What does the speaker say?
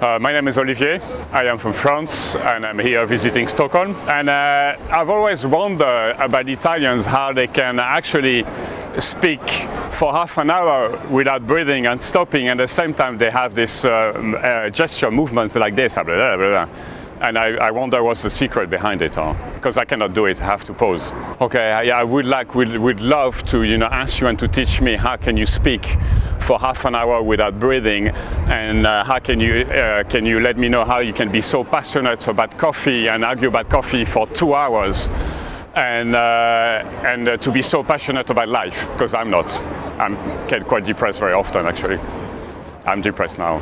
Uh, my name is Olivier. I am from France and I'm here visiting Stockholm. And uh, I've always wondered about Italians how they can actually speak for half an hour without breathing and stopping, and at the same time they have this uh, uh, gesture movements like this. Blah, blah, blah, and I, I, wonder what's the secret behind it, because I cannot do it. I have to pause. Okay, I, I would like, would, would love to, you know, ask you and to teach me how can you speak for half an hour without breathing, and uh, how can you uh, can you let me know how you can be so passionate about coffee and argue about coffee for two hours, and uh, and uh, to be so passionate about life because I'm not. I'm get quite depressed very often actually. I'm depressed now.